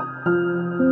Música